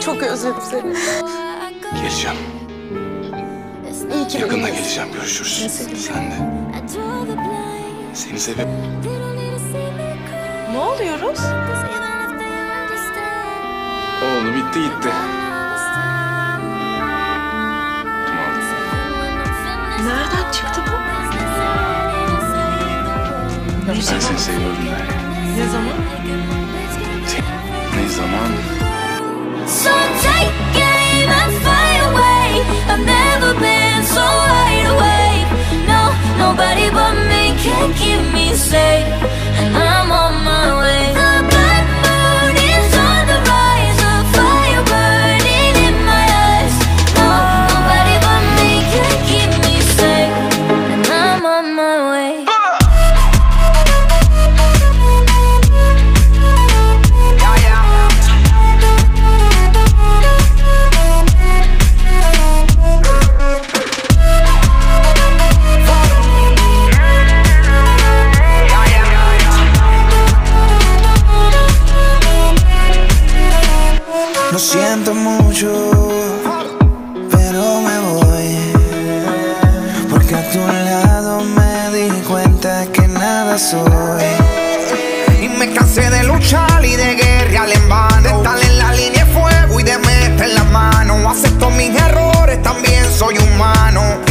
Çok özledim seni. Geleceğim. İyi ki Yakında buradasın. geleceğim. Görüşürüz. Nasıl? Sen de. Seni cry. Ne oluyoruz? Oldu bitti gitti. Nereden çıktı bu? Ben seni seviyorum Derya. Ne zaman? Ne? So take aim and fly away. I've never been so wide awake. No, nobody but me can keep me safe. And I'm on my way. The blood Lo siento mucho, pero me voy. Porque a tu lado me di cuenta que nada soy. Y me cansé de luchar y de guerrear en vano. De estar en la línea de fuego y de meter la mano. Acepto mis errores, también soy humano.